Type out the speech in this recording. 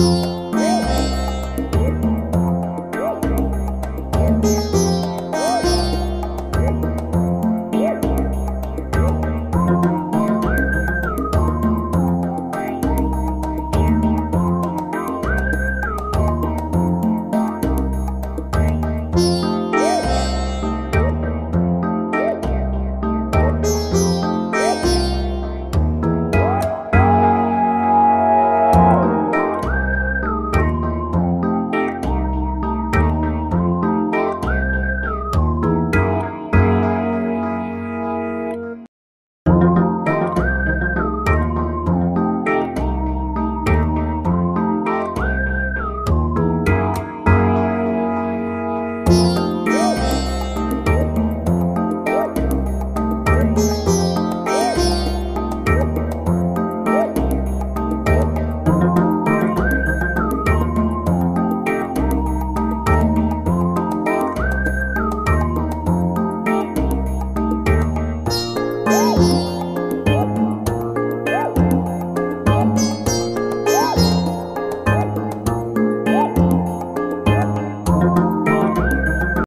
you